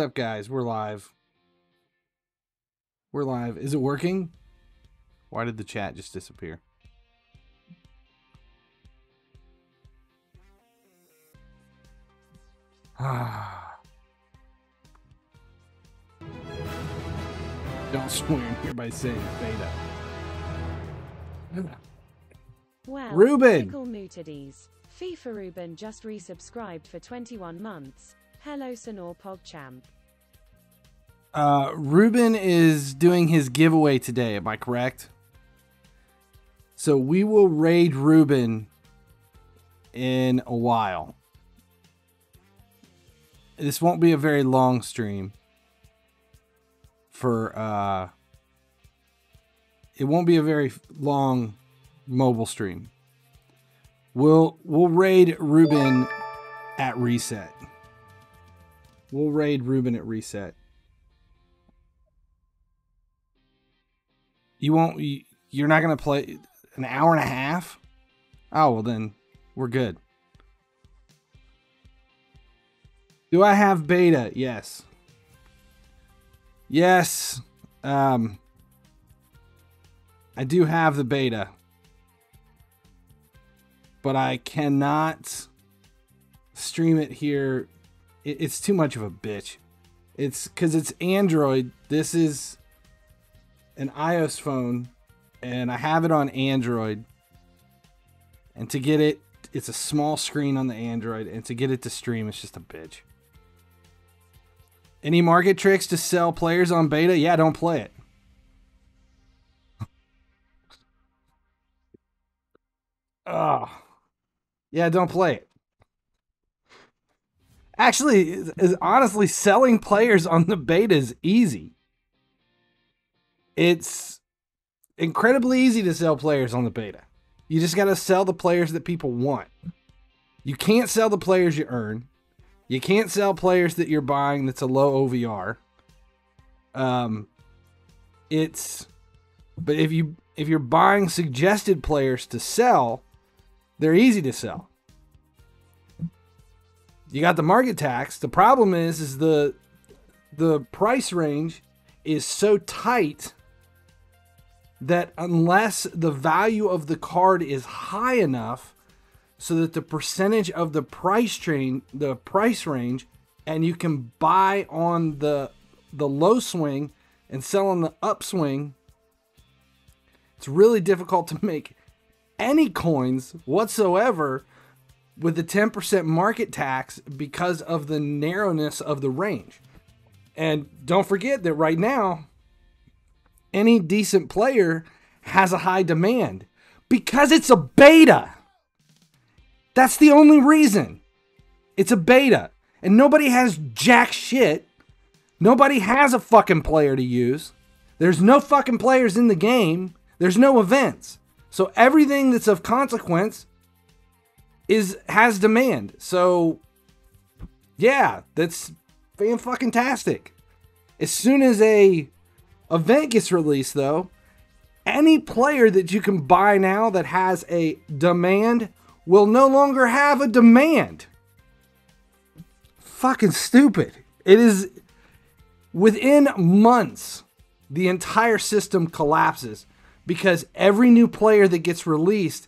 What's up, guys? We're live. We're live. Is it working? Why did the chat just disappear? Ah. Don't swear hereby saying beta. Wow. Ruban! FIFA Ruban just resubscribed for 21 months. Hello, Sonor PogChamp. Uh, Ruban is doing his giveaway today. Am I correct? So we will raid Ruban in a while. This won't be a very long stream. For uh, it won't be a very long mobile stream. We'll we'll raid Ruben at reset. We'll raid Ruban at reset. You won't. you- You're not gonna play an hour and a half. Oh well, then we're good. Do I have beta? Yes. Yes. Um. I do have the beta, but I cannot stream it here. It, it's too much of a bitch. It's because it's Android. This is an iOS phone and I have it on Android. And to get it, it's a small screen on the Android, and to get it to stream, it's just a bitch. Any market tricks to sell players on beta? Yeah, don't play it. oh. Yeah, don't play it. Actually, is, honestly selling players on the beta is easy. It's incredibly easy to sell players on the beta. You just got to sell the players that people want. You can't sell the players you earn. You can't sell players that you're buying that's a low OVR. Um it's but if you if you're buying suggested players to sell, they're easy to sell. You got the market tax. The problem is is the the price range is so tight that unless the value of the card is high enough so that the percentage of the price train the price range and you can buy on the the low swing and sell on the upswing it's really difficult to make any coins whatsoever with the 10% market tax because of the narrowness of the range and don't forget that right now any decent player has a high demand because it's a beta. That's the only reason. It's a beta. And nobody has jack shit. Nobody has a fucking player to use. There's no fucking players in the game. There's no events. So everything that's of consequence is has demand. So yeah, that's fan fucking tastic. As soon as a event gets released though, any player that you can buy now that has a demand will no longer have a demand. Fucking stupid. It is within months the entire system collapses because every new player that gets released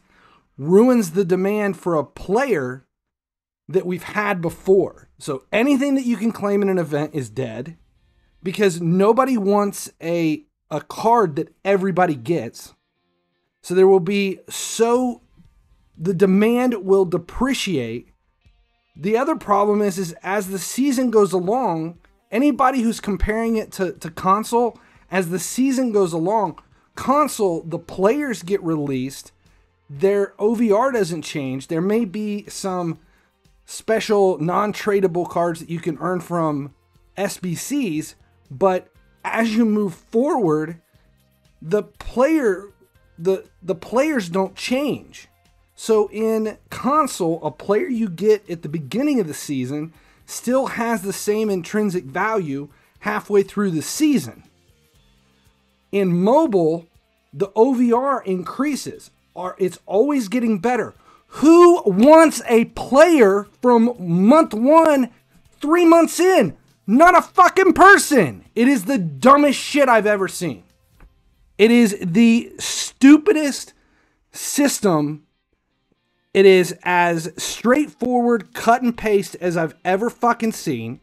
ruins the demand for a player that we've had before. So anything that you can claim in an event is dead because nobody wants a a card that everybody gets. So there will be so the demand will depreciate. The other problem is is as the season goes along, anybody who's comparing it to, to console, as the season goes along, console, the players get released, their OVR doesn't change. There may be some special non-tradable cards that you can earn from SBCs, but as you move forward, the player the the players don't change. So in console, a player you get at the beginning of the season still has the same intrinsic value halfway through the season. In mobile, the OVR increases. Or it's always getting better. Who wants a player from month 1 3 months in? Not a fucking person. It is the dumbest shit I've ever seen. It is the stupidest system. It is as straightforward cut and paste as I've ever fucking seen.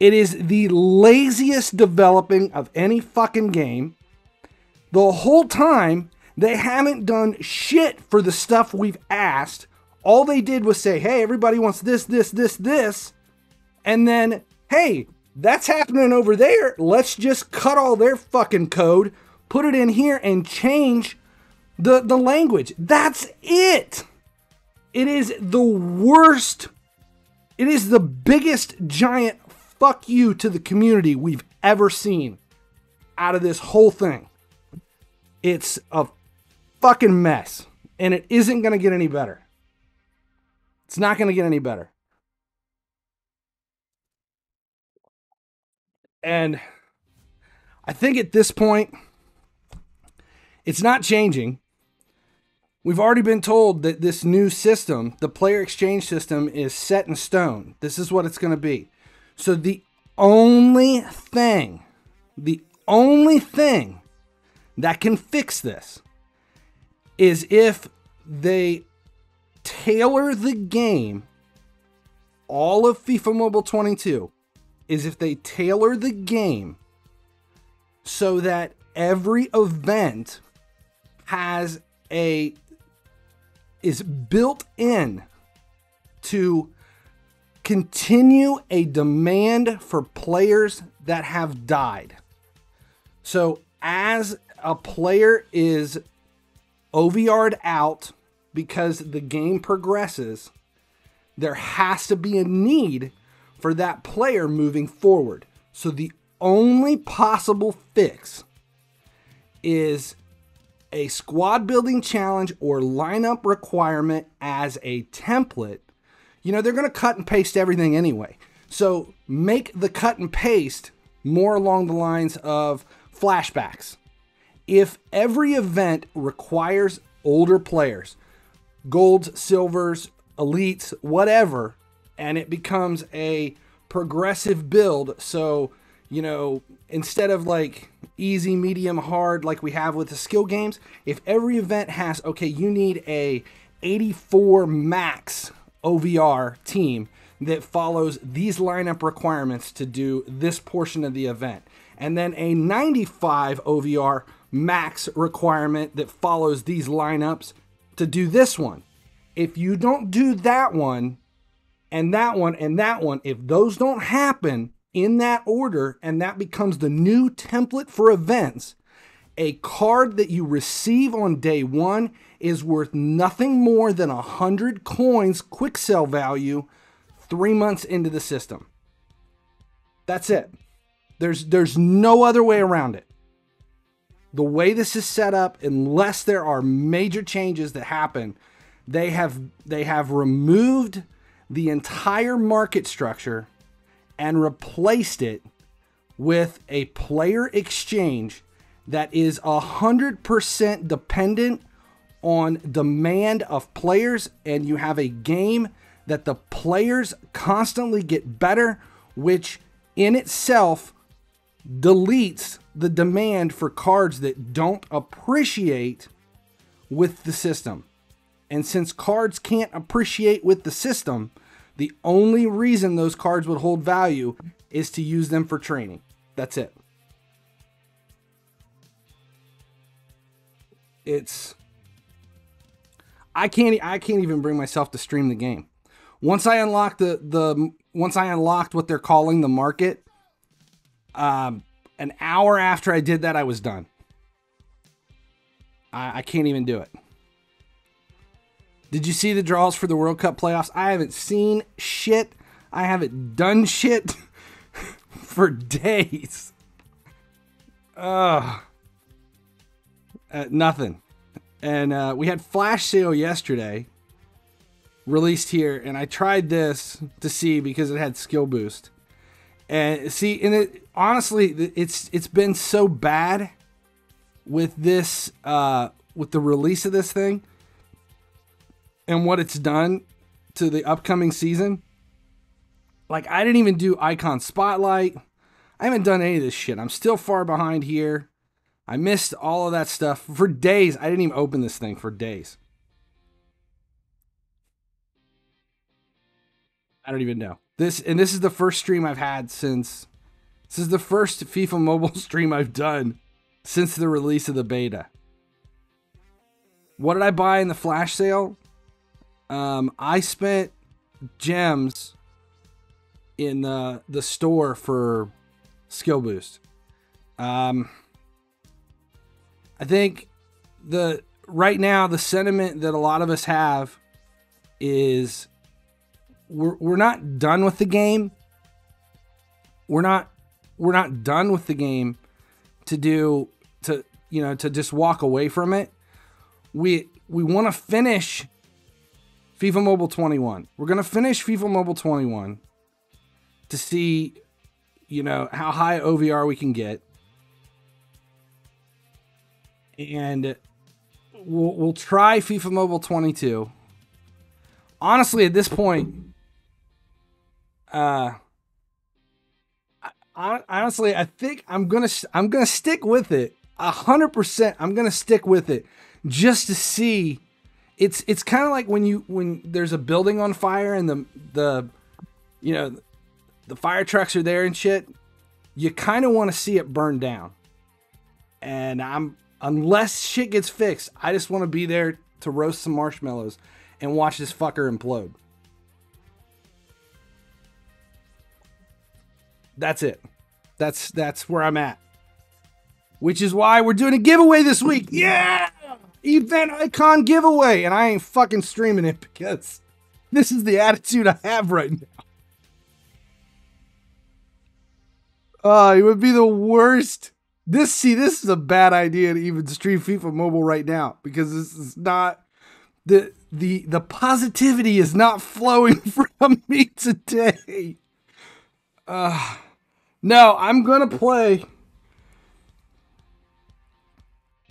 It is the laziest developing of any fucking game. The whole time, they haven't done shit for the stuff we've asked. All they did was say, hey, everybody wants this, this, this, this. And then, hey, that's happening over there. Let's just cut all their fucking code, put it in here, and change the, the language. That's it. It is the worst. It is the biggest giant fuck you to the community we've ever seen out of this whole thing. It's a fucking mess. And it isn't going to get any better. It's not going to get any better. And I think at this point, it's not changing. We've already been told that this new system, the player exchange system, is set in stone. This is what it's going to be. So the only thing, the only thing that can fix this is if they tailor the game, all of FIFA Mobile 22, is if they tailor the game so that every event has a is built in to continue a demand for players that have died. So as a player is OVR'd out because the game progresses, there has to be a need for that player moving forward. So the only possible fix is a squad building challenge or lineup requirement as a template. You know, they're going to cut and paste everything anyway. So make the cut and paste more along the lines of flashbacks. If every event requires older players, golds, silvers, elites, whatever, and it becomes a progressive build. So, you know, instead of like easy, medium, hard like we have with the skill games, if every event has, okay, you need a 84 max OVR team that follows these lineup requirements to do this portion of the event, and then a 95 OVR max requirement that follows these lineups to do this one. If you don't do that one, and that one, and that one, if those don't happen in that order, and that becomes the new template for events, a card that you receive on day one is worth nothing more than hundred coins quick sell value three months into the system. That's it. There's there's no other way around it. The way this is set up, unless there are major changes that happen, they have they have removed the entire market structure and replaced it with a player exchange that is a hundred percent dependent on demand of players, and you have a game that the players constantly get better, which in itself deletes the demand for cards that don't appreciate with the system. And since cards can't appreciate with the system, the only reason those cards would hold value is to use them for training. That's it. It's I can't I can't even bring myself to stream the game. Once I unlock the the once I unlocked what they're calling the market, um, an hour after I did that, I was done. I, I can't even do it. Did you see the draws for the World Cup playoffs? I haven't seen shit. I haven't done shit for days. Ugh. Uh, nothing. And uh, we had flash sale yesterday, released here, and I tried this to see because it had skill boost. And see, and it honestly, it's it's been so bad with this uh, with the release of this thing and what it's done to the upcoming season Like I didn't even do icon spotlight. I haven't done any of this shit. I'm still far behind here. I missed all of that stuff for days. I didn't even open this thing for days. I don't even know. This and this is the first stream I've had since this is the first FIFA mobile stream I've done since the release of the beta. What did I buy in the flash sale? Um, I spent gems in the the store for skill boost. Um, I think the right now the sentiment that a lot of us have is we're we're not done with the game. We're not we're not done with the game to do to you know to just walk away from it. We we want to finish FIFA Mobile 21. We're going to finish FIFA Mobile 21 to see you know how high OVR we can get. And we'll we'll try FIFA Mobile 22. Honestly, at this point, uh, I, honestly, I think I'm gonna I'm gonna stick with it a hundred percent. I'm gonna stick with it just to see. It's it's kind of like when you when there's a building on fire and the the you know the fire trucks are there and shit. You kind of want to see it burn down. And I'm unless shit gets fixed, I just want to be there to roast some marshmallows and watch this fucker implode. That's it. That's that's where I'm at. Which is why we're doing a giveaway this week. Yeah! Event icon giveaway. And I ain't fucking streaming it because this is the attitude I have right now. Oh, it would be the worst. This see, this is a bad idea to even stream FIFA Mobile right now because this is not the the the positivity is not flowing from me today. Uh no, I'm gonna play.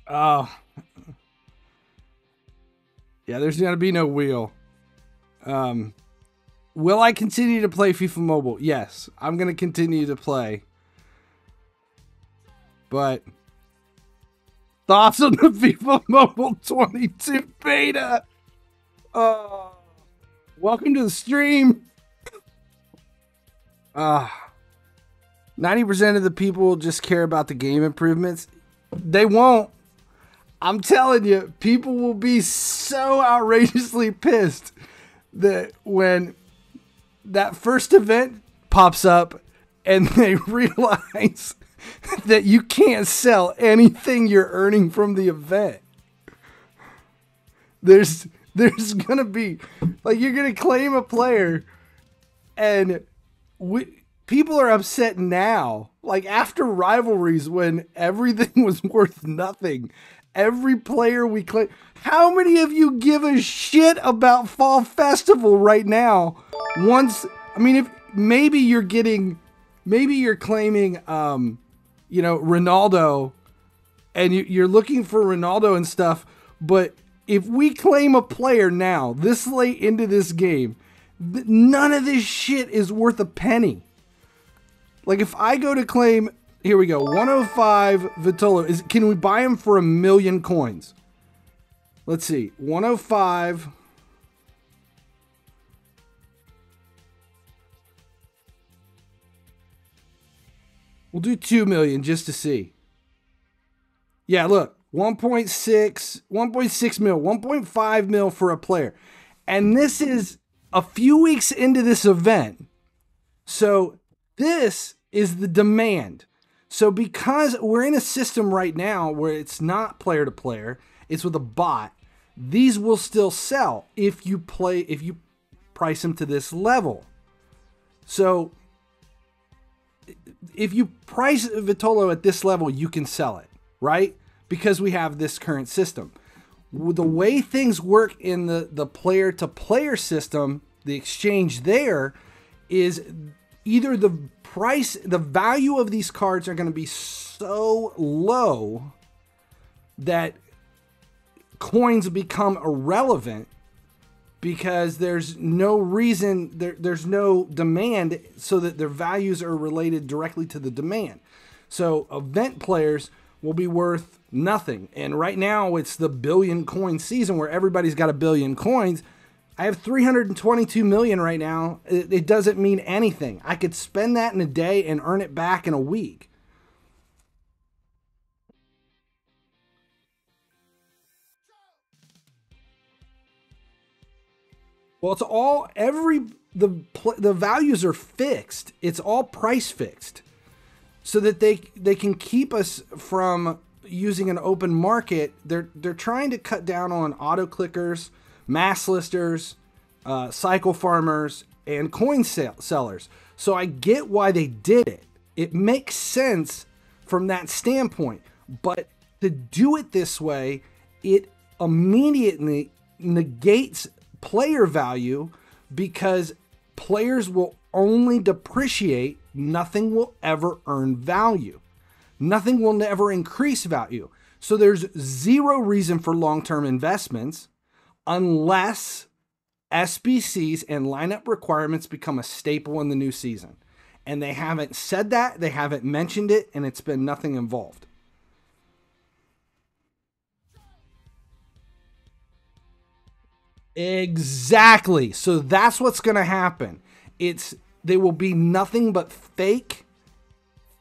Oh. Yeah, there's gonna be no wheel. Um, will I continue to play FIFA Mobile? Yes, I'm gonna continue to play. But thoughts on the FIFA Mobile 22 beta? Oh, welcome to the stream. Ah. Uh, 90% of the people just care about the game improvements. They won't. I'm telling you, people will be so outrageously pissed that when that first event pops up and they realize that you can't sell anything you're earning from the event. There's there's going to be like you're going to claim a player and we people are upset now. Like after rivalries, when everything was worth nothing, every player we claim. How many of you give a shit about Fall Festival right now? Once, I mean, if maybe you're getting, maybe you're claiming, um, you know, Ronaldo, and you, you're looking for Ronaldo and stuff, but if we claim a player now, this late into this game, none of this shit is worth a penny. Like if I go to claim, here we go, 105 Vitolo. Is can we buy him for a million coins? Let's see, 105. We'll do 2 million just to see. Yeah, look, 1.6, 1.6 mil, 1.5 mil for a player. And this is a few weeks into this event. So this is the demand. So because we're in a system right now where it's not player to player, it's with a bot, these will still sell if you play if you price them to this level. So if you price Vitolo at this level, you can sell it, right? Because we have this current system. The way things work in the, the player to player system, the exchange there is either the price, the value of these cards are going to be so low that coins become irrelevant because there's no reason there, there's no demand so that their values are related directly to the demand. So event players will be worth nothing. And right now it's the billion coin season where everybody's got a billion coins i have 322 million right now it, it doesn't mean anything i could spend that in a day and earn it back in a week Well, it's all every the the values are fixed. It's all price fixed, so that they they can keep us from using an open market. They're they're trying to cut down on auto clickers, mass listers, uh, cycle farmers, and coin sell- sellers. So I get why they did it. It makes sense from that standpoint, but to do it this way, it immediately negates player value because players will only depreciate, nothing will ever earn value. Nothing will never increase value. So there's zero reason for long term investments unless SBCs and lineup requirements become a staple in the new season. And they haven't said that, they haven't mentioned it, and it's been nothing involved. Exactly. So that's what's going to happen. It's there will be nothing but fake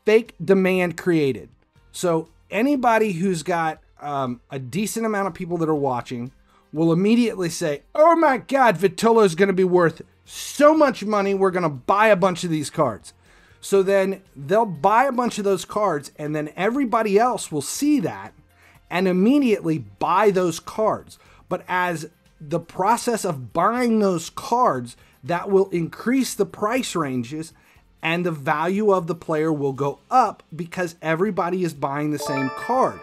fake demand created. So anybody who's got um, a decent amount of people that are watching will immediately say, "Oh my God, Vitolo is going to be worth so much money. We're going to buy a bunch of these cards." So then they'll buy a bunch of those cards, and then everybody else will see that and immediately buy those cards. But as the process of buying those cards that will increase the price ranges and the value of the player will go up because everybody is buying the same card.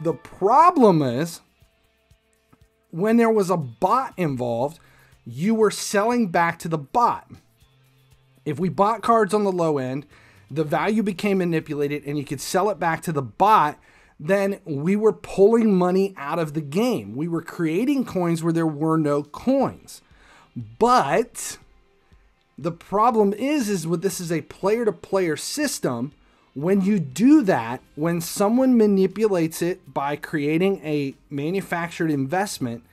The problem is when there was a bot involved, you were selling back to the bot. If we bought cards on the low end, the value became manipulated and you could sell it back to the bot then we were pulling money out of the game. We were creating coins where there were no coins. But the problem is is with this is a player to player system. When you do that, when someone manipulates it by creating a manufactured investment,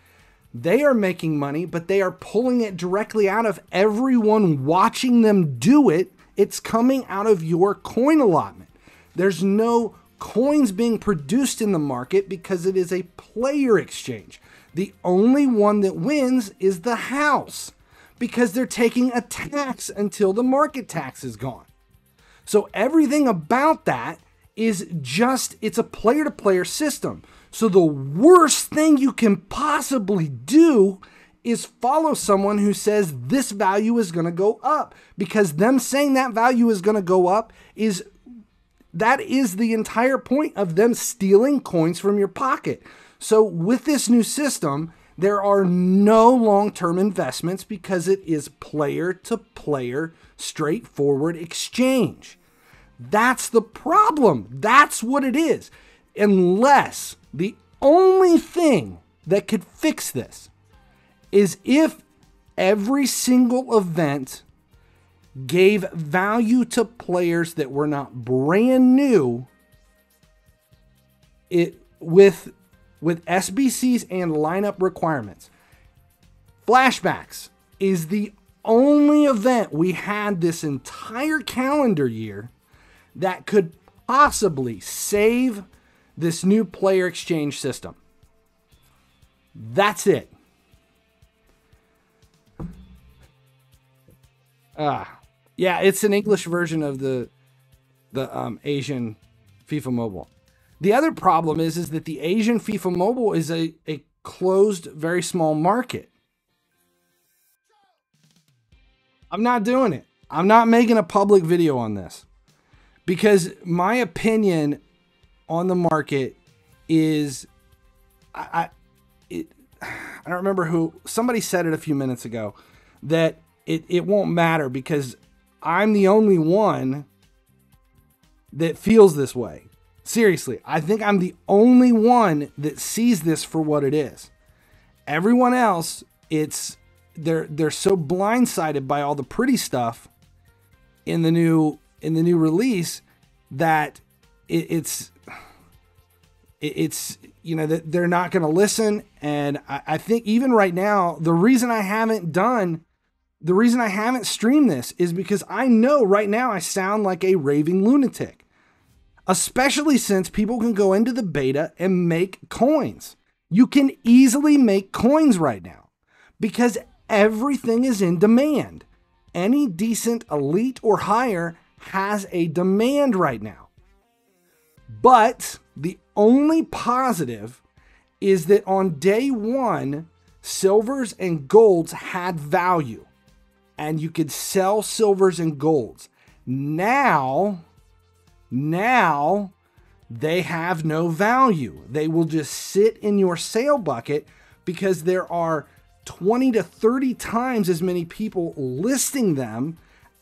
they are making money, but they are pulling it directly out of everyone watching them do it. It's coming out of your coin allotment. There's no coins being produced in the market because it is a player exchange. The only one that wins is the house because they're taking a tax until the market tax is gone. So everything about that is just it's a player to player system. So the worst thing you can possibly do is follow someone who says this value is going to go up because them saying that value is going to go up is that is the entire point of them stealing coins from your pocket. So, with this new system, there are no long term investments because it is player to player, straightforward exchange. That's the problem. That's what it is. Unless the only thing that could fix this is if every single event gave value to players that were not brand new it with with SBCs and lineup requirements. Flashbacks is the only event we had this entire calendar year that could possibly save this new player exchange system. That's it. Ah. Yeah, it's an English version of the the um, Asian FIFA Mobile. The other problem is is that the Asian FIFA Mobile is a, a closed, very small market. I'm not doing it. I'm not making a public video on this because my opinion on the market is I, I it I don't remember who somebody said it a few minutes ago that it, it won't matter because I'm the only one that feels this way. Seriously, I think I'm the only one that sees this for what it is. Everyone else it's they're they're so blindsided by all the pretty stuff in the new in the new release that it, it's it, it's you know that they're not going to listen. And I, I think even right now the reason i haven't done the reason i haven't streamed this is because i know right now i sound like a raving lunatic especially since people can go into the beta and make coins. You can easily make coins right now because everything is in demand. Any decent elite or higher has a demand right now but the only positive is that on day one, silvers and golds had value and you could sell silvers and golds. Now, now they have no value. They will just sit in your sale bucket because there are 20 to 30 times as many people listing them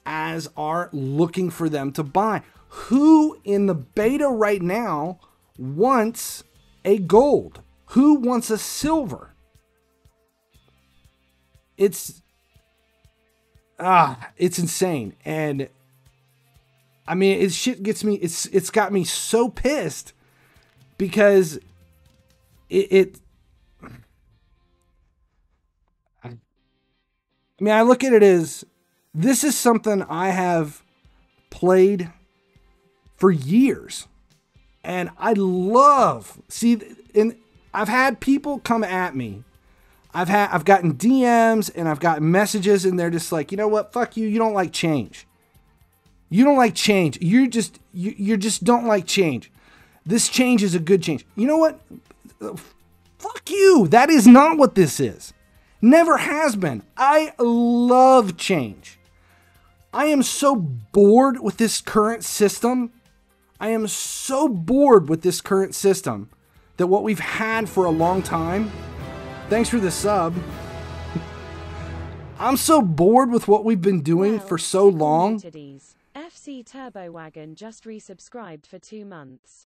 as are looking for them to buy. Who in the beta right now wants a gold? Who wants a silver? It's ah, it's insane. And I mean, it shit gets me it's it's got me so pissed because it, it I mean, I look at it as this is something I have played for years. And I love see and I've had people come at me. I've had I've gotten DMs and I've gotten messages and they're just like, "You know what? Fuck you. You don't like change. You don't like change. You just you you just don't like change. This change is a good change. You know what? Fuck you. That is not what this is. Never has been. I love change. I am so bored with this current system I am so bored with this current system that what we've had for a long time. Thanks for the sub. I'm so bored with what we've been doing Well, for so long. FC Turbo Wagon just resubscribed for two months.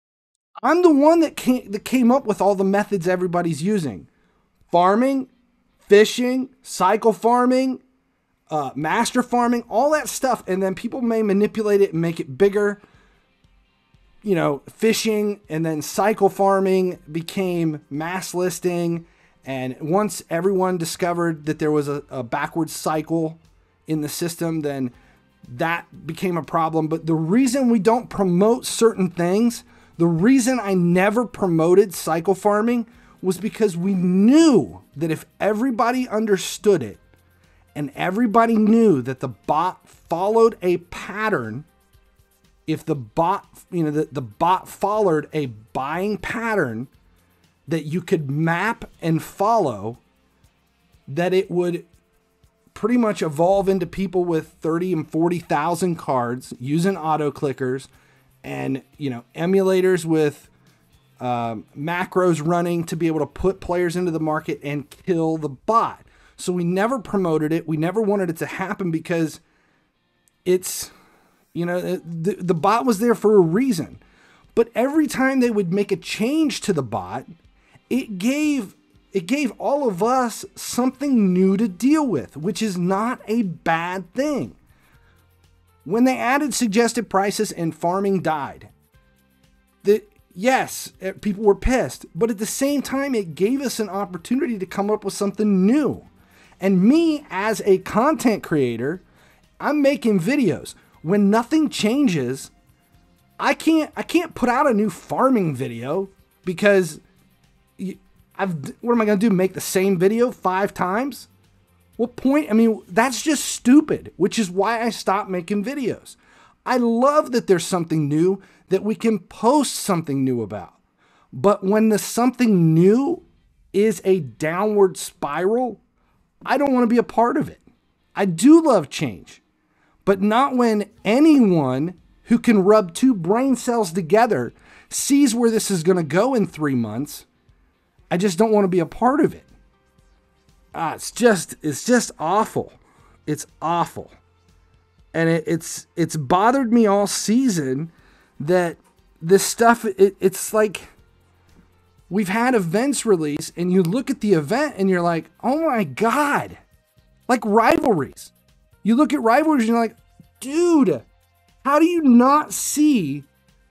I'm the one that came, that came up with all the methods everybody's using farming, fishing, cycle farming, uh, master farming, all that stuff. And then people may manipulate it and make it bigger. You know, fishing and then cycle farming became mass listing. And once everyone discovered that there was a, a backwards cycle in the system, then that became a problem. But the reason we don't promote certain things, the reason I never promoted cycle farming was because we knew that if everybody understood it and everybody knew that the bot followed a pattern, if the bot, you know, the, the bot followed a buying pattern that you could map and follow, that it would pretty much evolve into people with 30 and 40,000 cards using auto clickers and, you know, emulators with um, macros running to be able to put players into the market and kill the bot. So we never promoted it. We never wanted it to happen because it's, you know, the, the bot was there for a reason. But every time they would make a change to the bot, it gave it gave all of us something new to deal with, which is not a bad thing. When they added suggested prices and farming died, the yes, eh, people were pissed, but at the same time it gave us an opportunity to come up with something new. And me as a content creator, I'm making videos. When nothing changes, I can't I can't put out a new farming video because I've what am I going to do make the same video 5 times? What point? I mean, that's just stupid, which is why I stopped making videos. I love that there's something new that we can post something new about. But when the something new is a downward spiral, I don't want to be a part of it. I do love change, but not when anyone who can rub two brain cells together sees where this is going to go in three months. I just don't want to be a part of it. Ah, it's just it's just awful. It's awful. And it, it's it's bothered me all season that this stuff it, it's like we've had events release and you look at the event and you're like, oh my God. Like rivalries. You look at rivalries and you're like, dude, how do you not see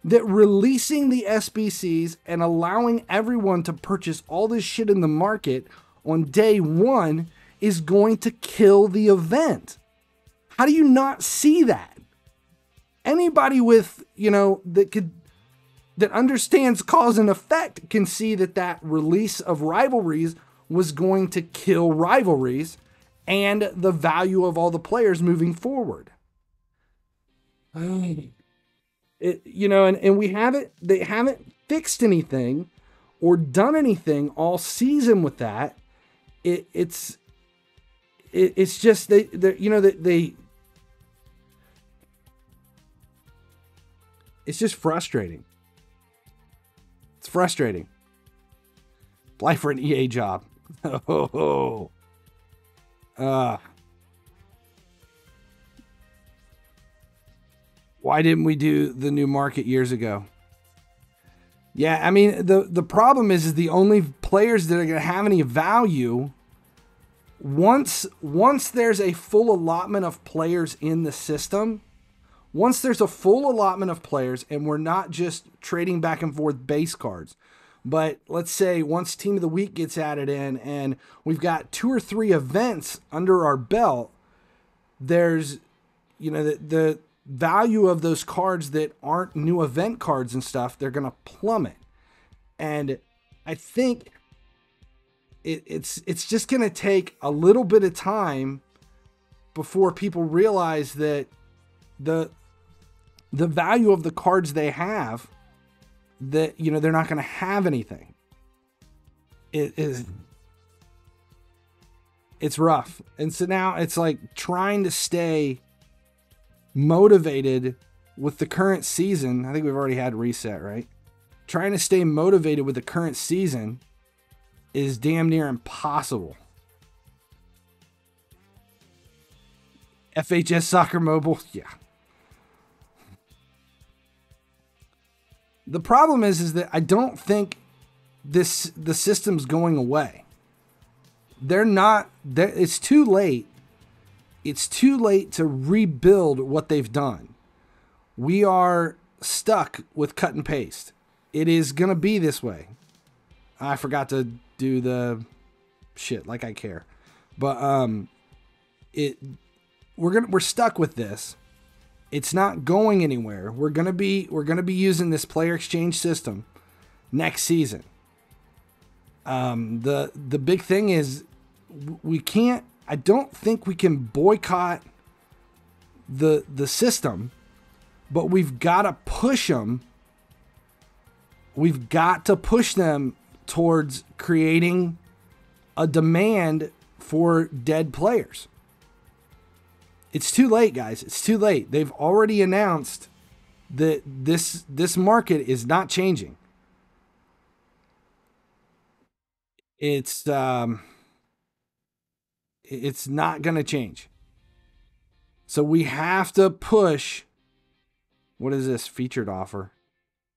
that releasing the SBCs and allowing everyone to purchase all this shit in the market on day one is going to kill the event? How do you not see that? Anybody with, you know, that could that understands cause and effect can see that that release of rivalries was going to kill rivalries and the value of all the players moving forward. It, you know, and, and we haven't they haven't fixed anything or done anything all season with that. It, it's it, it's just they, they you know that they, they it's just frustrating. It's frustrating. Apply for an EA job. Oh, uh, why didn't we do the new market years ago? Yeah, I mean the the problem is is the only players that are going to have any value once once there's a full allotment of players in the system, once there's a full allotment of players and we're not just trading back and forth base cards, but let's say once team of the week gets added in and we've got two or three events under our belt, there's you know the, the value of those cards that aren't new event cards and stuff, they're going to plummet. And I think it, it's it's just going to take a little bit of time before people realize that the the value of the cards they have that you know they're not going to have anything. It is it's rough. And so now it's like trying to stay motivated with the current season. I think we've already had reset, right? Trying to stay motivated with the current season is damn near impossible. FHS Soccer Mobile, yeah. The problem is is that I don't think this the system's going away. They're not they're, it's too late it's too late to rebuild what they've done. We are stuck with cut and paste. It is going to be this way. I forgot to do the shit like I care. But um it we're to we're stuck with this. It's not going anywhere. We're going to be we're to be using this player exchange system next season. Um the the big thing is we can't I don't think we can boycott the the system, but we've got to push them. We've got to push them towards creating a demand for dead players. It's too late, guys. It's too late. They've already announced that this this market is not changing. It's um it's not going to change. So we have to push. What is this featured offer?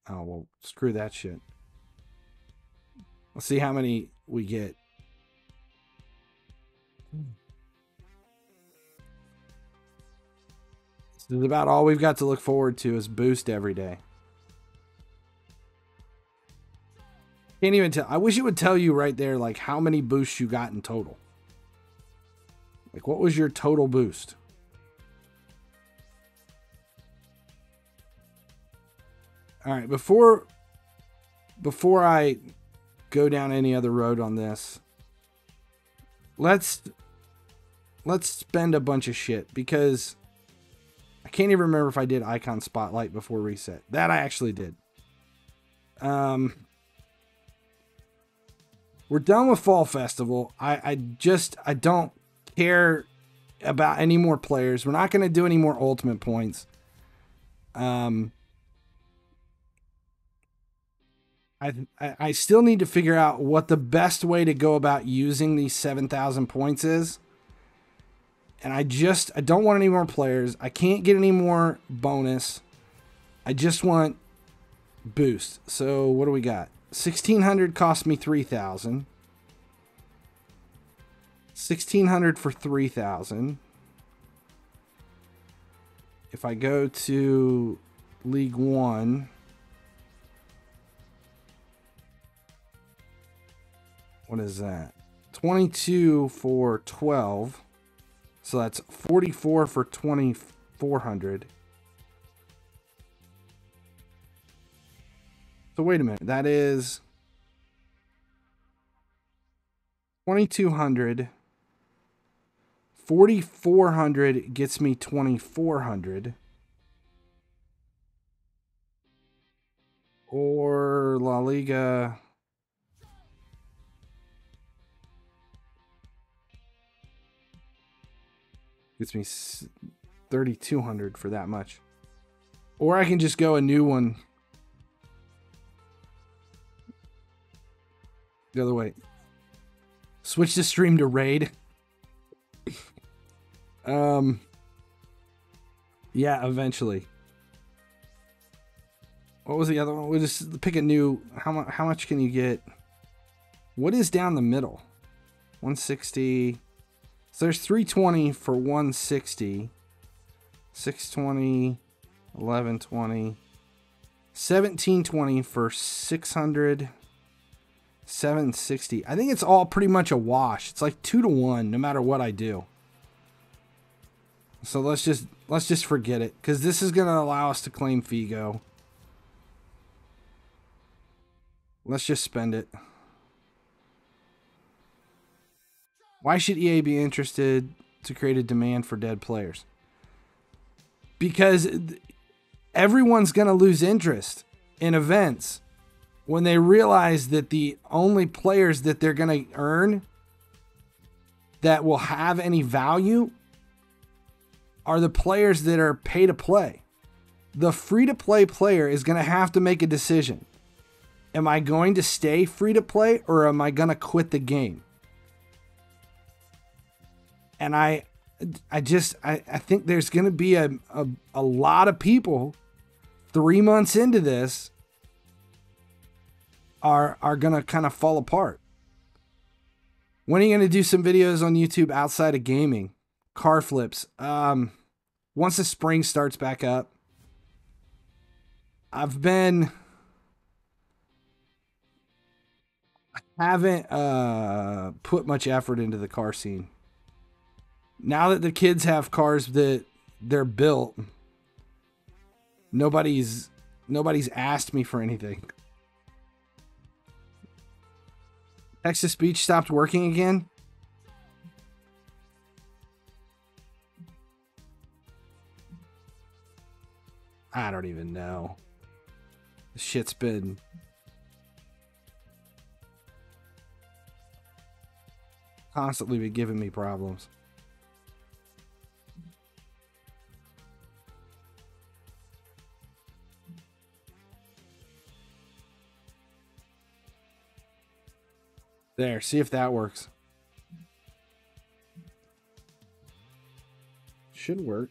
Oh, well, screw that shit. Let's see how many we get. Is about all we've got to look forward to is boost every day. Can't even tell. I wish it would tell you right there, like how many boosts you got in total. Like, what was your total boost? All right, before before I go down any other road on this, let's let's spend a bunch of shit because I can't even remember if I did icon spotlight before reset. That I actually did. Um we're done with fall festival. I I just I don't care about any more players. We're not going to do any more ultimate points. Um, I, I still need to figure out what the best way to go about using these 7,000 points is. And I just, I don't want any more players. I can't get any more bonus. I just want boost. So what do we got? 1600 cost me 3000. 1600 for 3000. If I go to League 1 What is that? 22 for 12. So that's 44 for 2400. So wait a minute. That is 2200. 4400 gets me 2400. Or La Liga gets me 3200 for that much. Or I can just go a new one the other way. Switch the stream to raid. um yeah, eventually. What was the other one? We'll just pick a new how much how much can you get? What is down the middle? 160 so there's 320 for 160. 620, 1120, 1720 for 600, 760. I think it's all pretty much a wash. It's like 2 to 1 no matter what I do. So let's just let's just forget it cuz this is going to allow us to claim Figo. Let's just spend it. Why should EA be interested to create a demand for dead players? Because everyone's going to lose interest in events when they realize that the only players that they're going to earn that will have any value are the players that are pay to play. The free to play player is going to have to make a decision. Am I going to stay free to play or am I going to quit the game? And I I just I, I think there's gonna be a, a, a lot of people three months into this are are gonna kind of fall apart. When are you gonna do some videos on YouTube outside of gaming? Car flips. Um once the spring starts back up. I've been I haven't uh put much effort into the car scene now that the kids have cars that they're built, nobody's nobody's asked me for anything. Text to speech stopped working again. I don't even know. This shit's been constantly been giving me problems. There, see if that works. Should work.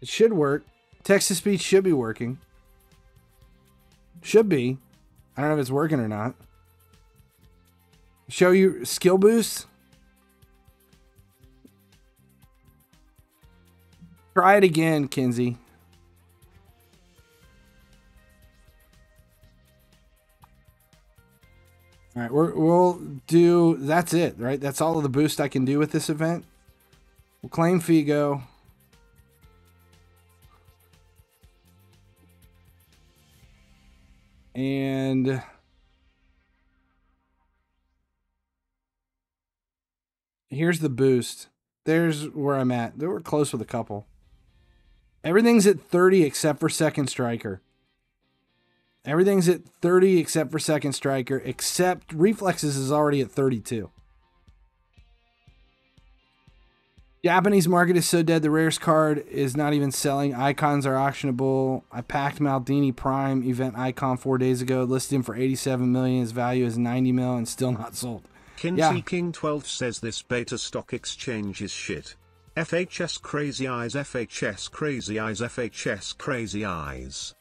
It should work. Text to speech should be working. Should be. I don't know if it's working or not. Show you skill boost. Try it again, Kinsey. All right, we will do. That's it, right? That's all of the boost I can do with this event. We'll claim Figo. And here's the boost. There's where I'm at. They were close with a couple. Everything's at 30 except for second striker. Everything's at 30 except for second striker, except reflexes is already at 32. Japanese market is so dead. The rarest card is not even selling. Icons are auctionable. I packed Maldini Prime event icon four days ago. Listed him for 87 million. His value is 90 mil and still not sold. Kinsey Yeah. King 12 says this beta stock exchange is shit. FHS crazy eyes, FHS crazy eyes, FHS crazy eyes.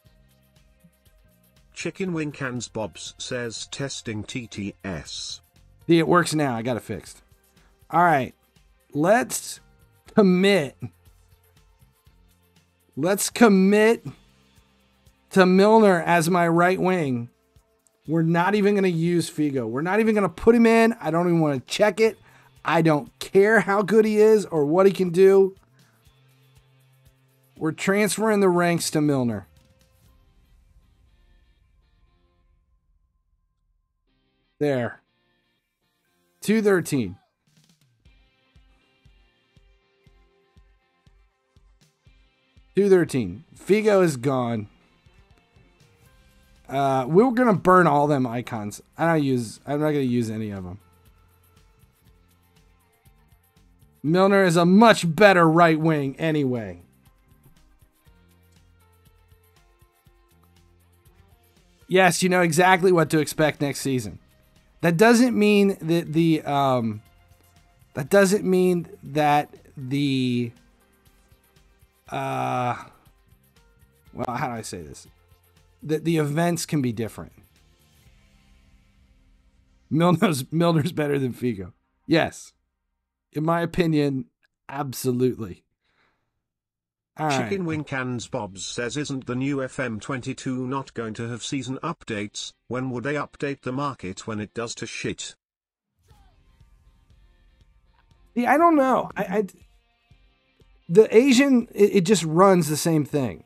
Chicken Wing Cans Bobs says testing TTS. See, it works now. I got it fixed. All right. Let's commit. Let's commit to Milner as my right wing. We're not even going to use Figo. We're not even going to put him in. I don't even want to check it. I don't care how good he is or what he can do. We're transferring the ranks to Milner. There. 213. Two thirteen. Figo is gone. Uh, we were gonna burn all them icons. I don't use. I'm not gonna use any of them. Milner is a much better right wing anyway. Yes, you know exactly what to expect next season. That doesn't mean that the um, that doesn't mean that the uh, well, how do I say this? That the events can be different. Milner's Milner's better than Figo. Yes, in my opinion, absolutely. All right. Chicken Wing Cans Bobs says isn't the new FM22 not going to have season updates, when would they update the market when it does to shit? See, I don't know. I, I the Asian it, it just runs the same thing.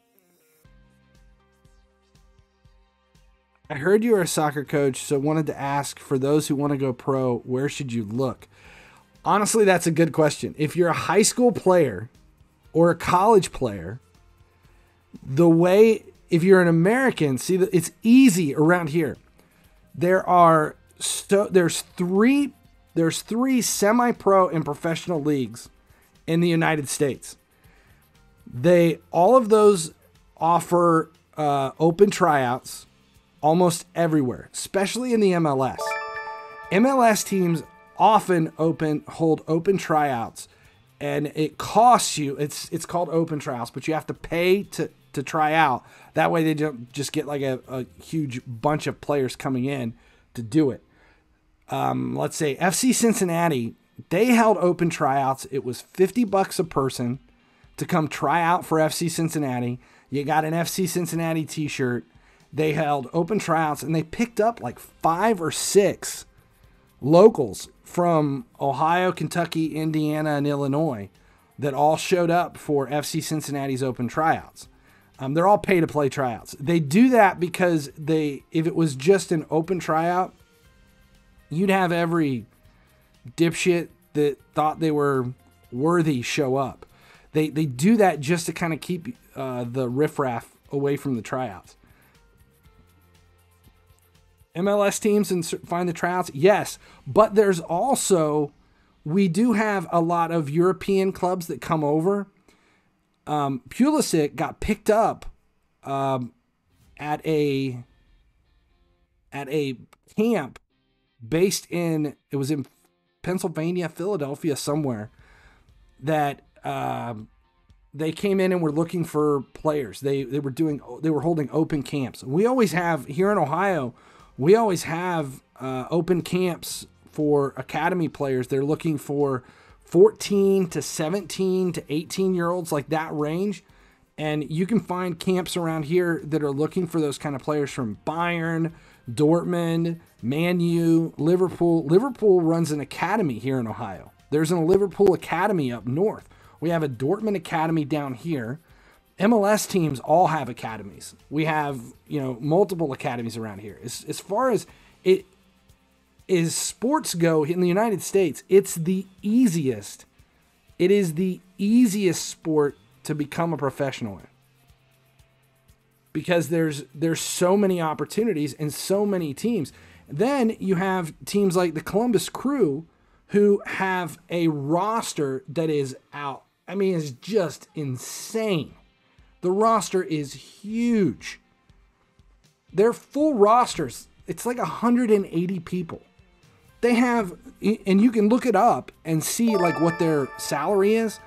I heard you are a soccer coach, so wanted to ask for those who want to go pro, where should you look? Honestly, that's a good question. If you're a high school player or a college player, the way if you're an American, see it's easy around here. There are so there's three there's three semi-pro and professional leagues in the United States. They all of those offer uh, open tryouts almost everywhere, especially in the MLS. MLS teams often open hold open tryouts and it costs you it's it's called open trials but you have to pay to to try out that way they don't just get like a, a huge bunch of players coming in to do it um, let's say fc cincinnati they held open tryouts it was 50 bucks a person to come try out for fc cincinnati you got an fc cincinnati t-shirt they held open tryouts and they picked up like five or six locals from Ohio, Kentucky, Indiana, and Illinois that all showed up for FC Cincinnati's open tryouts. Um, they're all pay to play tryouts. They do that because they, if it was just an open tryout, you'd have every dipshit that thought they were worthy show up. They they do that just to kind of keep uh, the riffraff away from the tryouts. MLS teams and find the tryouts? Yes, but there's also we do have a lot of European clubs that come over. Um, Pulisic got picked up um, at a at a camp based in it was in Pennsylvania, Philadelphia, somewhere that um, they came in and were looking for players. They they were doing they were holding open camps. We always have here in Ohio we always have uh, open camps for academy players. They're looking for 14 to 17 to 18 year olds, like that range. And you can find camps around here that are looking for those kind of players from Bayern, Dortmund, Man U, Liverpool. Liverpool runs an academy here in Ohio. There's a Liverpool academy up north. We have a Dortmund academy down here. MLS teams all have academies. We have, you know, multiple academies around here. As, as far as it is sports go in the United States, it's the easiest. It is the easiest sport to become a professional in. Because there's there's so many opportunities and so many teams. Then you have teams like the Columbus Crew who have a roster that is out. I mean, it's just insane. The roster is huge. Their full rosters, it's like 180 people. They have, and you can look it up and see like what their salary is.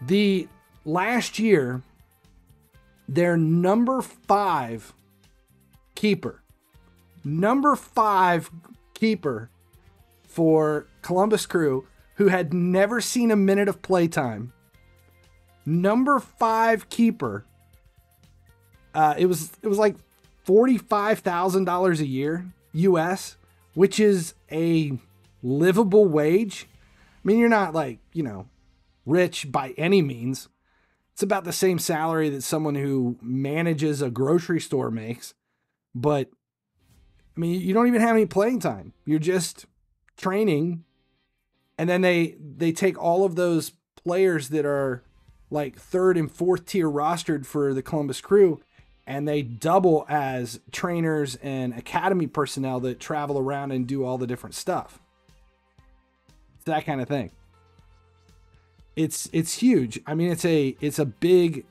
The last year, their number five keeper, number five keeper for Columbus Crew, who had never seen a minute of playtime. Number five keeper. Uh, it was it was like forty five thousand dollars a year U.S., which is a livable wage. I mean, you're not like you know rich by any means. It's about the same salary that someone who manages a grocery store makes, but I mean, you don't even have any playing time. You're just training and then they they take all of those players that are like third and fourth tier rostered for the Columbus crew and they double as trainers and academy personnel that travel around and do all the different stuff. It's that kind of thing. It's it's huge. I mean, it's a it's a big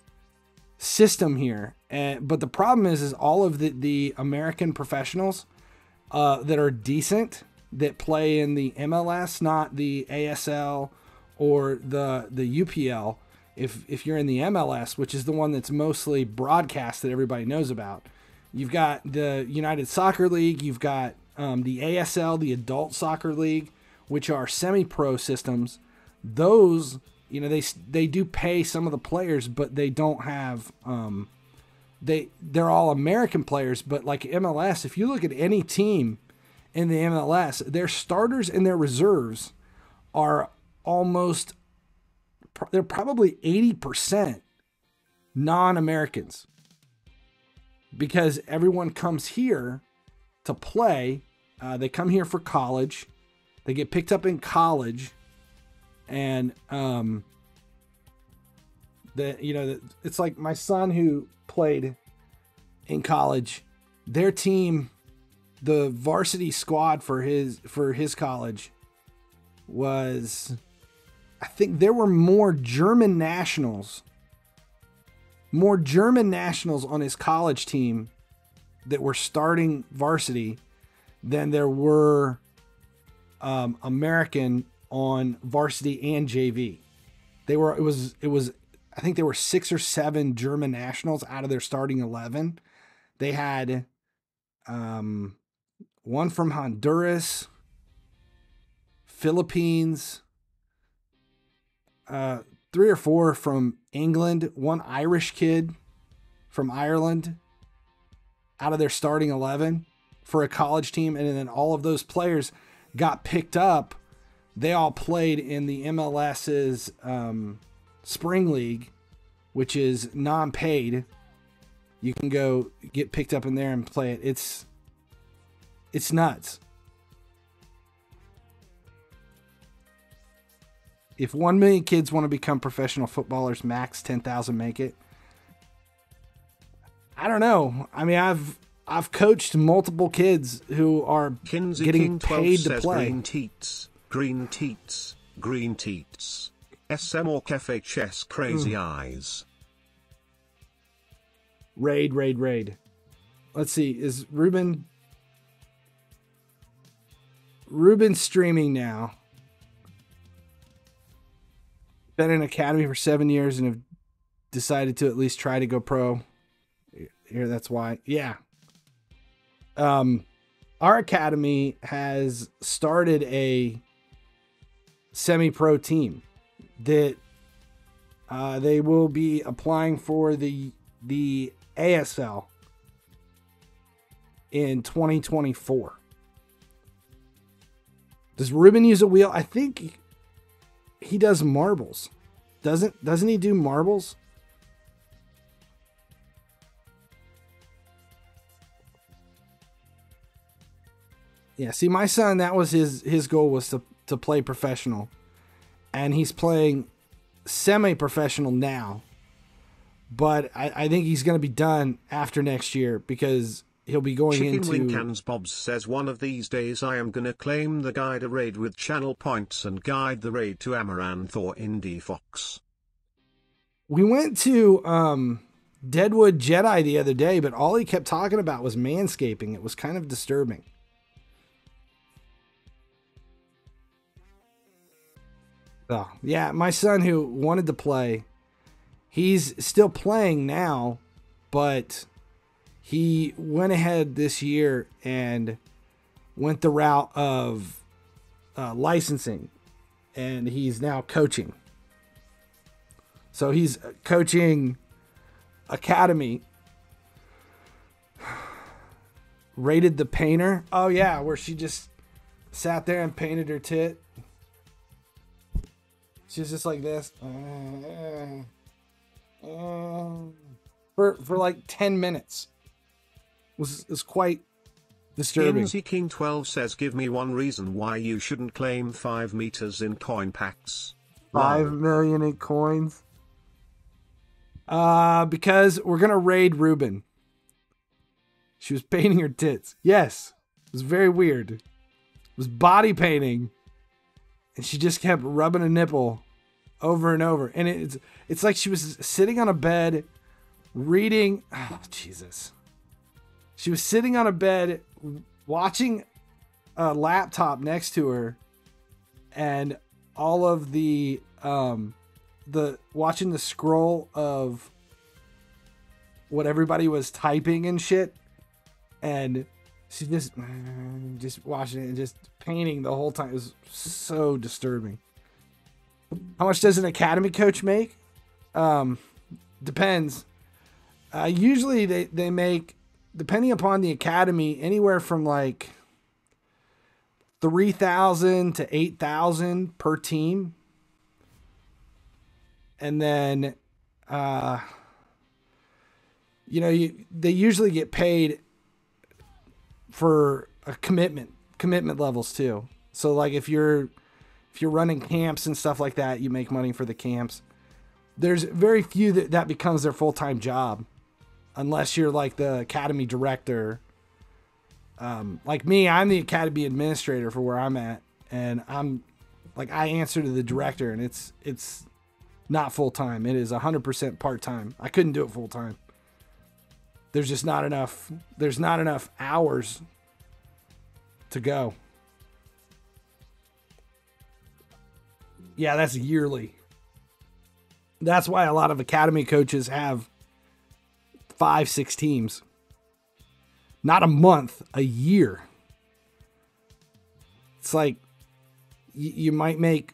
system here. And but the problem is is all of the the American professionals uh, that are decent that play in the MLS, not the ASL or the the UPL. If if you're in the MLS, which is the one that's mostly broadcast that everybody knows about, you've got the United Soccer League, you've got um, the ASL, the Adult Soccer League, which are semi-pro systems. Those, you know, they they do pay some of the players, but they don't have. Um, they they're all American players, but like MLS, if you look at any team in the MLS, their starters and their reserves are almost they're probably 80% non-Americans. Because everyone comes here to play, uh, they come here for college. They get picked up in college and um the you know it's like my son who played in college their team the varsity squad for his for his college was I think there were more German nationals more German nationals on his college team that were starting varsity than there were um, American on varsity and JV. They were it was it was I think there were six or seven German nationals out of their starting eleven. They had um, one from Honduras, Philippines, uh, three or four from England, one Irish kid from Ireland out of their starting 11 for a college team. And then all of those players got picked up. They all played in the MLS's um, Spring League, which is non paid. You can go get picked up in there and play it. It's it's nuts. If 1 million kids want to become professional footballers, max 10,000 make it. I don't know. I mean, I've I've coached multiple kids who are Kinsey getting King paid to play. Green teats, green teats, green teats. SM or FHS crazy Hmm. eyes. Raid, raid, raid. Let's see. Is Ruban Ruban streaming now? Been in academy for seven years and have decided to at least try to go pro. Here, that's why. Yeah. Um, our academy has started a semi-pro team that uh, they will be applying for the the ASL in 2024. Does Ruban use a wheel? I think he does marbles. Doesn't doesn't he do marbles? Yeah, see my son that was his his goal was to to play professional. And he's playing semi-professional now but I, I think he's going to be done after next year because he'll be going Chicken into Wing Cans Bobs says one of these days I am gonna claim the guide a raid with channel points and guide the raid to Amaranth or Indie Fox. We went to um, Deadwood Jedi the other day, but all he kept talking about was manscaping. It was kind of disturbing. Oh, yeah, my son who wanted to play, he's still playing now, but he went ahead this year and went the route of uh, licensing, and he's now coaching. So he's coaching academy. Rated the painter. Oh yeah, where she just sat there and painted her tit. She's just like this. For for like 10 minutes. It was was quite disturbing. Inzy King 12 says give me one reason why you shouldn't claim 5 meters in coin packs. Five million in coins. Uh, because we're gonna raid Ruban. She was painting her tits. Yes, it was very weird. It was body painting, and she just kept rubbing a nipple over and over. And it's it's like she was sitting on a bed, reading. Oh, Jesus. She was sitting on a bed, watching a laptop next to her, and all of the um the watching the scroll of what everybody was typing and shit and she just just watching it and just painting the whole time. Was so disturbing. How much does an academy coach make? Um depends. Uh, usually they they make depending upon the academy anywhere from like 3000 to 8000 per team. And then uh you know you they usually get paid for a commitment commitment levels too so like if you're if you're running camps and stuff like that you make money for the camps there's very few that that becomes their full-time job unless you're like the academy director um like me i'm the academy administrator for where i'm at and i'm like i answer to the director and it's it's not full time. It is 100% part time. I couldn't do it full time. There's just not enough. There's not enough hours to go. Yeah, that's yearly. That's why a lot of academy coaches have five, six teams. Not a month, a year. It's like you, might make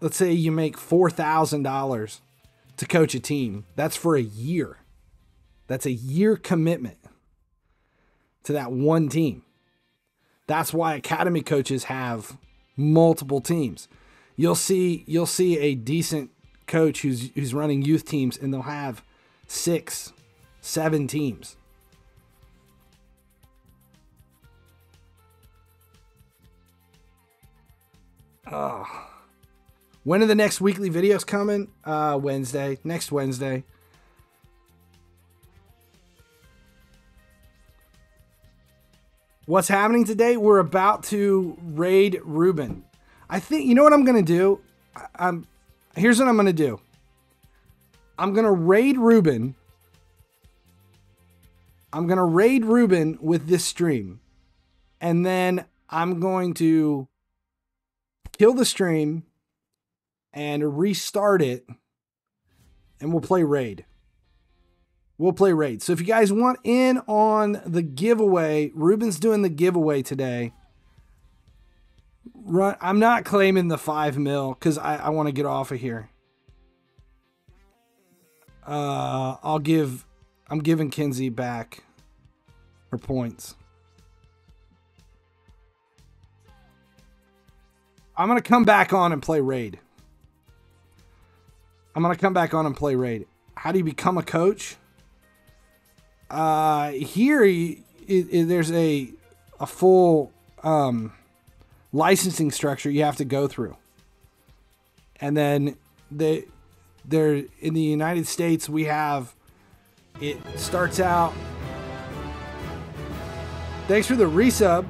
let's say you make $4,000 to coach a team. That's for a year. That's a year commitment to that one team. That's why academy coaches have multiple teams. You'll see you'll see a decent coach who's who's running youth teams and they'll have 6 7 teams. Oh. When are the next weekly videos coming? Uh, Wednesday, next Wednesday. What's happening today? We're about to raid Ruban. I think you know what I'm gonna do. I'm here's what I'm gonna do. I'm gonna raid Ruban. I'm gonna raid Ruban with this stream, and then I'm going to kill the stream and restart it and we'll play raid we'll play raid so if you guys want in on the giveaway ruban's doing the giveaway today. Run i'm not claiming the five mil because i, I want to get off of here. Uh i'll give i'm giving kinsey back her points. I'm gonna come back on and play raid. I'm gonna come back on and play raid. How do you become a coach? Uh, here it, it, there's a a full um, licensing structure you have to go through, and then the there in the United States we have it starts out Thanks for the resub.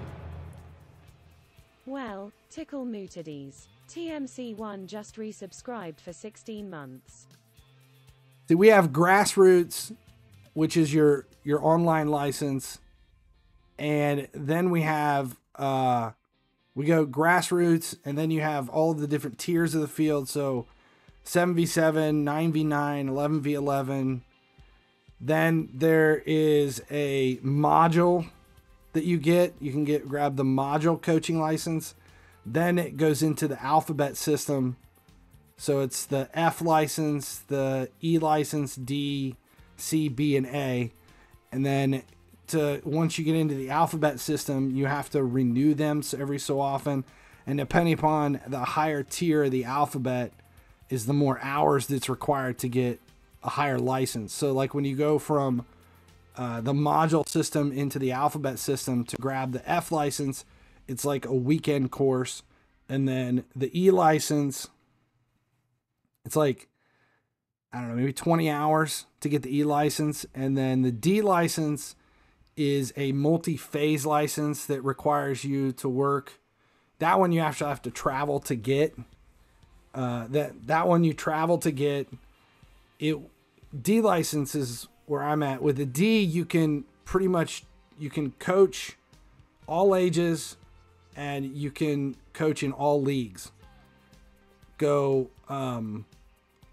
Well, tickle mootedies. TMC1 just resubscribed for 16 months. See, we have grassroots, which is your your online license, and then we have uh, we go grassroots, and then you have all the different tiers of the field. So, seven v seven, nine v nine, eleven v eleven. Then there is a module that you get. You can get grab the module coaching license. Then it goes into the alphabet system. So it's the F license, the E license, D, C, B, and A. And then to once you get into the alphabet system, you have to renew them every so often. And depending upon the higher tier of the alphabet, is the more hours that's required to get a higher license. So like when you go from uh, the module system into the alphabet system to grab the F license, it's like a weekend course. And then the E license, it's like, I don't know, maybe 20 hours to get the E license. And then the D license is a multi phase license that requires you to work. That one you actually have to travel to get. Uh, that that one you travel to get. It D license is where I'm at. With the D, you can pretty much you can coach all ages and you can coach in all leagues. Go um,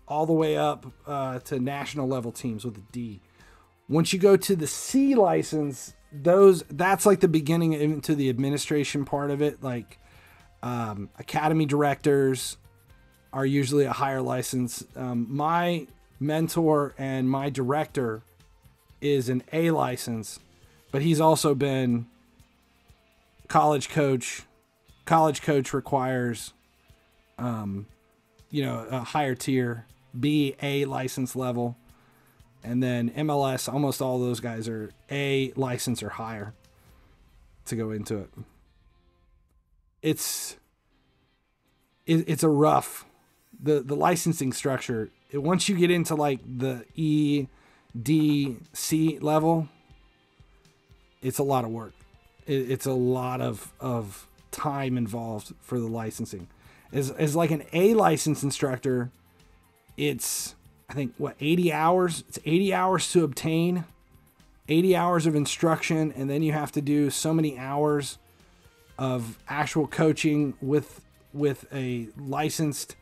all the way up uh, to national level teams with a D. Once you go to the C license, those that's like the beginning into the administration part of it. Like um, academy directors are usually a higher license. Um, my mentor and my director is an A license, but he's also been college coach. College coach requires, um, you know, a higher tier B A license level, and then MLS. Almost all those guys are A license or higher to go into it. It's it, it's a rough the the licensing structure. It, once you get into like the E D C level, it's a lot of work. It, it's a lot of of time involved for the licensing. As as like an A license instructor, it's I think what 80 hours. It's 80 hours to obtain, 80 hours of instruction, and then you have to do so many hours of actual coaching with with a licensed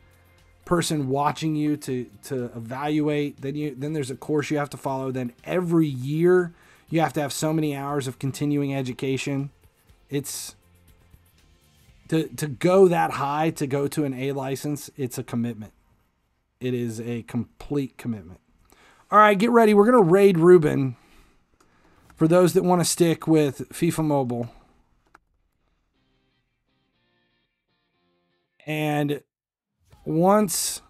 person watching you to to evaluate. Then you then there's a course you have to follow. Then every year you have to have so many hours of continuing education. It's to to go that high to go to an A license it's a commitment it is a complete commitment all right get ready we're going to raid Ruban for those that want to stick with FIFA Mobile and once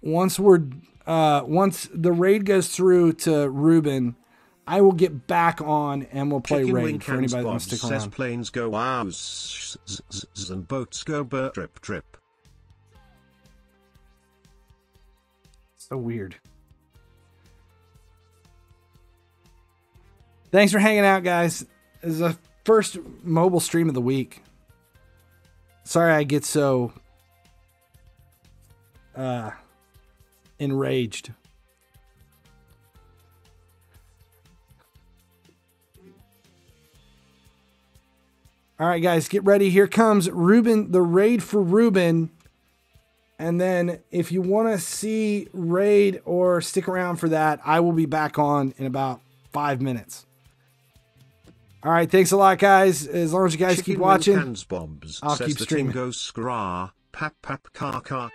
once we're uh, once the raid goes through to Ruban, I will get back on and we'll play Chicken raid for anybody that wants to stick says around. planes go wow s- s- s- and boats go bur- trip trip. So weird. Thanks for hanging out, guys. This is the first mobile stream of the week. Sorry I get so uh enraged. All right, guys, get ready. Here comes Ruban, the raid for Ruban. And then if you want to see Raid or stick around for that, I will be back on in about five minutes. All right, thanks a lot, guys. As long as you guys Chicken keep watching, I'll keep streaming. goes scra pap pap car car.